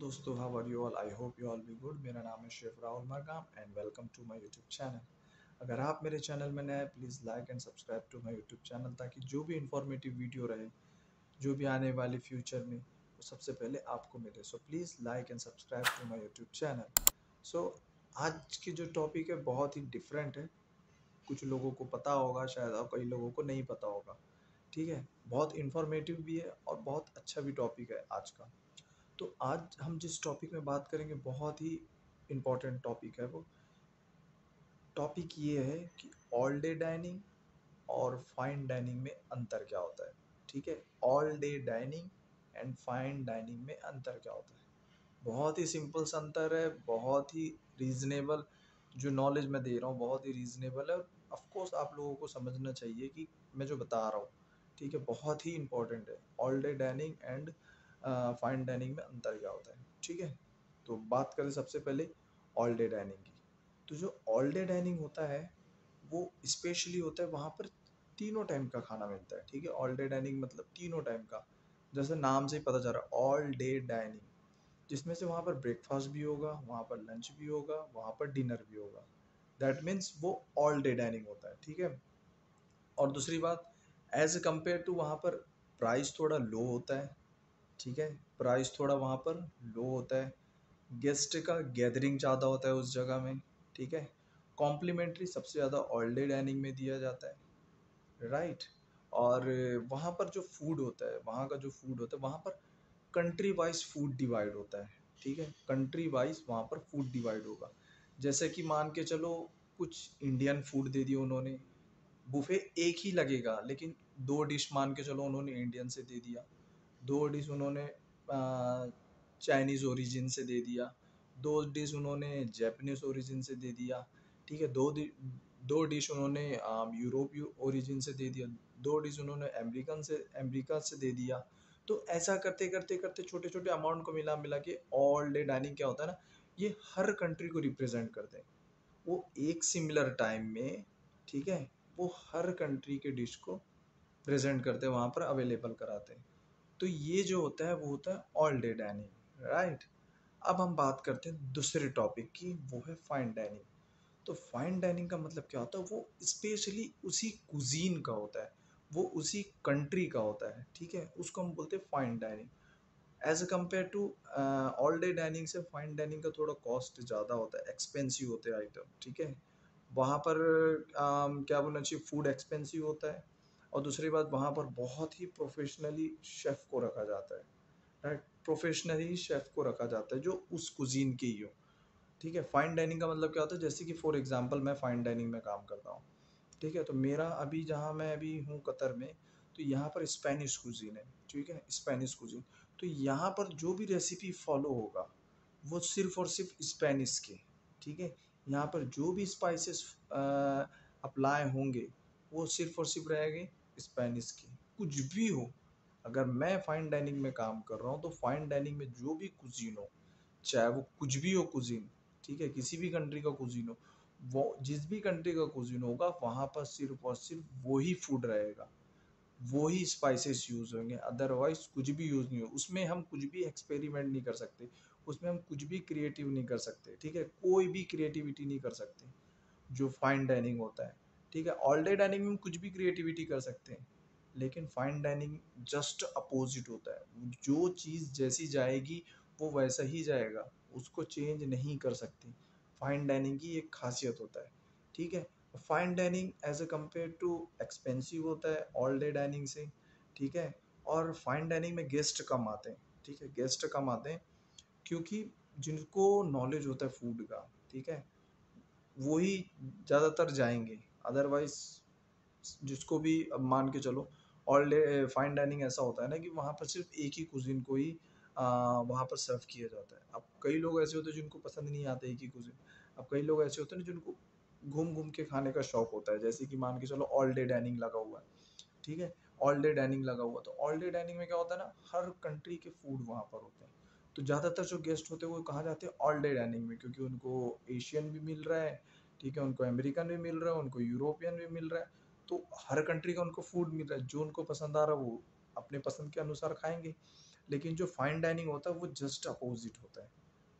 दोस्तों how are you all I hope you all be good मेरा नाम है chef Rahul Margam and welcome to my YouTube channel अगर आप मेरे चैनल में नए हैं please like and subscribe to my YouTube channel ताकि जो भी इंफॉर्मेटिव वीडियो रहे, जो भी आने वाले फ्यूचर में, वो सबसे पहले आपको मिले। So please like and subscribe to my YouTube channel so आज की जो टॉपिक है, बहुत ही डिफरेंट है। कुछ लोगों को पता होगा शायद, और कई लोगों को नहीं पता होगा। ठीक है? बहुत इन्फॉर्मेटिव भी है और बहुत अच्छा भी टॉपिक है आज का। तो आज हम जिस टॉपिक में बात करेंगे, बहुत ही इम्पोर्टेंट टॉपिक है वो। टॉपिक ये है कि ऑल डे डाइनिंग और फाइन डाइनिंग में अंतर क्या होता है। ठीक है? All day dining and fine dining में अंतर क्या होता है? बहुत ही सिंपल सा अंतर है, बहुत ही रीज़नेबल जो नॉलेज मैं दे रहा हूँ, बहुत ही रीज़नेबल है। और ऑफकोर्स आप लोगों को समझना चाहिए कि मैं जो बता रहा हूँ, ठीक है? बहुत ही इंपॉर्टेंट है। All day dining and fine dining में अंतर क्या होता है? ठीक है? तो बात करें सबसे पहले ऑल डे डाइनिंग की। तो जो ऑल डे डाइनिंग होता है, वो स्पेशली होता है वहाँ पर तीनों टाइम का खाना मिलता है, ठीक है? ऑल डे डाइनिंग मतलब तीनों टाइम का। जैसे नाम से ही पता चल रहा है ऑल डे डाइनिंग जिसमें से वहाँ पर ब्रेकफास्ट भी होगा, वहाँ पर लंच भी होगा, वहाँ पर डिनर भी होगा। दैट मीन्स वो ऑल डे डाइनिंग होता है, ठीक है? और दूसरी बात एज कंपेयर टू वहाँ पर प्राइस थोड़ा लो होता है ठीक है? प्राइस थोड़ा वहाँ पर लो होता है। गेस्ट का गैदरिंग ज़्यादा होता है उस जगह में, ठीक है? कॉम्प्लीमेंट्री सबसे ज़्यादा ऑल डे डाइनिंग में दिया जाता है राइट और वहाँ पर जो फ़ूड होता है, वहाँ का जो फ़ूड होता है, वहाँ पर कंट्री वाइज फ़ूड डिवाइड होता है, ठीक है? कंट्री वाइज वहाँ पर फ़ूड डिवाइड होगा। जैसे कि मान के चलो कुछ इंडियन फ़ूड दे दिया उन्होंने बुफे एक ही लगेगा, लेकिन दो डिश मान के चलो उन्होंने इंडियन से दे दिया। दो डिश उन्होंने चाइनीज़ ओरिजिन से दे दिया। दो डिश उन्होंने जैपनीज़ ओरिजिन से दे दिया, ठीक है? दो दो डिश उन्होंने यूरोप ओरिजिन से दे दिया, दो डिश उन्होंने अमेरिकन से अमेरिका से दे दिया। तो ऐसा करते करते करते छोटे छोटे अमाउंट को मिला मिला के ऑल डे डाइनिंग क्या होता है ना, ये हर कंट्री को रिप्रेजेंट करते हैं। वो एक सिमिलर टाइम में, ठीक है? वो हर कंट्री के डिश को प्रेजेंट करते हैं, वहाँ पर अवेलेबल कराते हैं। तो ये जो होता है वो होता है ऑल डे डाइनिंग राइट अब हम बात करते हैं दूसरे टॉपिक की वो है फाइन डाइनिंग तो फाइन डाइनिंग का मतलब क्या होता है? वो स्पेशली उसी कुजीन का होता है वो उसी कंट्री का होता है ठीक है? उसको हम बोलते हैं fine dining as compare to all day dining से फाइन डाइनिंग का थोड़ा कॉस्ट ज़्यादा होता है एक्सपेंसिव होते हैं आइटम ठीक है? वहाँ पर um, क्या बोलना चाहिए? फ़ूड एक्सपेंसिव होता है। और दूसरी बात, वहाँ पर बहुत ही प्रोफेशनली शेफ़ को रखा जाता है। राइट प्रोफेशनली शेफ़ को रखा जाता है जो उस कुजीन की ही हो। ठीक है? फाइन डाइनिंग का मतलब क्या होता है? जैसे कि फॉर एग्जांपल मैं फ़ाइन डाइनिंग में काम करता हूँ। ठीक है? तो मेरा अभी जहाँ मैं अभी हूँ कतर में तो यहाँ पर स्पेनिश कुजीन है। ठीक है? स्पेनिश कुजीन तो यहाँ पर जो भी रेसिपी फॉलो होगा, वो सिर्फ़ और सिर्फ़ स्पेनिश के। ठीक है? यहाँ पर जो भी स्पाइसेस अप्लाई होंगे, वो सिर्फ़ और सिर्फ़ रहेंगे। स्पेनिश की। कुछ भी हो, अगर मैं फाइन डाइनिंग में काम कर रहा हूँ तो फाइन डाइनिंग में जो भी कुजीन हो, चाहे वो कुछ भी हो कुजीन ठीक है, किसी भी कंट्री का कुजीन हो, वो, जिस भी कंट्री का कुजीन होगा, वहाँ पर सिर्फ़ और सिर्फ़ वही फ़ूड रहेगा, वही स्पाइसेस यूज़ होंगे अदरवाइज़ कुछ भी यूज़ नहीं हो। उसमें हम कुछ भी एक्सपेरिमेंट नहीं कर सकते, उसमें हम कुछ भी क्रिएटिव नहीं कर सकते, ठीक है, कोई भी क्रिएटिविटी नहीं कर सकते, जो फाइन डाइनिंग होता है। ठीक है ऑल डे डाइनिंग में कुछ भी क्रिएटिविटी कर सकते हैं, लेकिन फाइन डाइनिंग जस्ट अपोजिट होता है। जो चीज़ जैसी जाएगी, वो वैसा ही जाएगा, उसको चेंज नहीं कर सकती। फाइन डाइनिंग की एक खासियत होता है, ठीक है? Fine dining as a compare to expensive होता है ऑल डे डाइनिंग से, ठीक है? और फाइन डाइनिंग में गेस्ट कम आते हैं, ठीक है? गेस्ट कम आते हैं, क्योंकि जिनको नॉलेज होता है फ़ूड का, ठीक है? वही ज़्यादातर जाएँगे। अदरवाइज़ जिसको भी अब मान के चलो ऑल डे फाइन डाइनिंग ऐसा होता है ना कि वहाँ पर सिर्फ़ एक ही कुजिन को ही वहाँ पर सर्व किया जाता है। अब कई लोग ऐसे होते हैं जिनको पसंद नहीं आते एक ही कुजिन अब कई लोग ऐसे होते हैं जिनको घूम घूम के खाने का शौक होता है, जैसे कि मान के चलो ऑल डे डाइनिंग लगा हुआ है। ठीक है? ऑल डे डाइनिंग लगा हुआ तो ऑल डे डाइनिंग में क्या होता है ना, हर कंट्री के फ़ूड वहाँ पर होते हैं। तो ज़्यादातर जो गेस्ट होते हैं वो कहाँ जाते हैं ऑल डे डाइनिंग में, क्योंकि उनको एशियन भी मिल रहा है ठीक है, उनको अमेरिकन भी मिल रहा है, उनको यूरोपियन भी मिल रहा है तो हर कंट्री का उनको फ़ूड मिल रहा है, जो उनको पसंद आ रहा है, वो अपने पसंद के अनुसार खाएँगे। लेकिन जो फाइन डाइनिंग होता है, वो जस्ट अपोजिट होता है,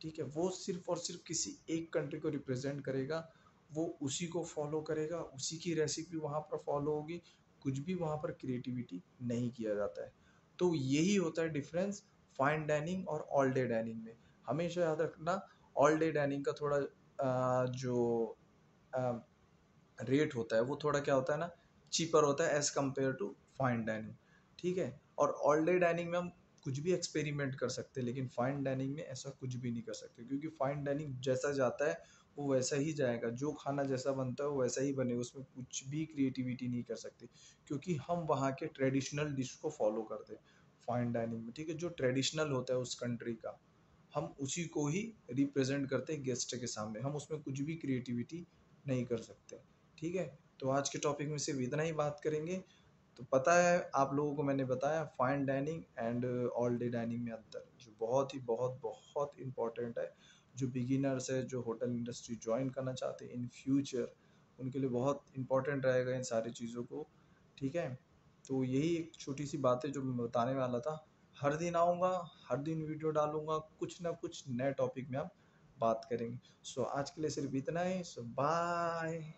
ठीक है, वो सिर्फ़ और सिर्फ़ किसी एक कंट्री को रिप्रेजेंट करेगा, वो उसी को फॉलो करेगा, उसी की रेसिपी वहाँ पर फॉलो होगी, कुछ भी वहाँ पर क्रिएटिविटी नहीं किया जाता है। तो यही होता है डिफरेंस फाइन डाइनिंग और ऑल डे डाइनिंग में। हमेशा याद रखना ऑल डे डाइनिंग का थोड़ा जो रेट होता है, वो थोड़ा क्या होता है ना चीपर होता है as compare to fine dining ठीक है? और ऑल डे डाइनिंग में हम कुछ भी एक्सपेरिमेंट कर सकते हैं, लेकिन फाइन डाइनिंग में ऐसा कुछ भी नहीं कर सकते, क्योंकि फाइन डाइनिंग जैसा जाता है, वो वैसा ही जाएगा, जो खाना जैसा बनता है, वो वैसा ही बनेगा उसमें कुछ भी क्रिएटिविटी नहीं कर सकते, क्योंकि हम वहाँ के ट्रेडिशनल डिश को फॉलो करते हैं फाइन डाइनिंग में, ठीक है? जो ट्रेडिशनल होता है उस कंट्री का, हम उसी को ही रिप्रेजेंट करते हैं गेस्ट के सामने, हम उसमें कुछ भी क्रिएटिविटी नहीं कर सकते। ठीक है? तो आज के टॉपिक में सिर्फ़ इतना ही बात करेंगे। तो पता है, आप लोगों को मैंने बताया fine dining and all day dining में अंतर, जो बहुत ही, बहुत बहुत इंपॉर्टेंट है। जो बिगिनर्स है, जो होटल इंडस्ट्री ज्वाइन करना चाहते हैं इन फ्यूचर उनके लिए बहुत इंपॉर्टेंट रहेगा इन सारी चीज़ों को। ठीक है? तो यही एक छोटी सी बात है, जो मैं बताने वाला था। हर दिन आऊँगा, हर दिन वीडियो डालूँगा, कुछ ना कुछ नए टॉपिक में हम बात करेंगे। सो आज के लिए सिर्फ़ इतना ही। सो बाय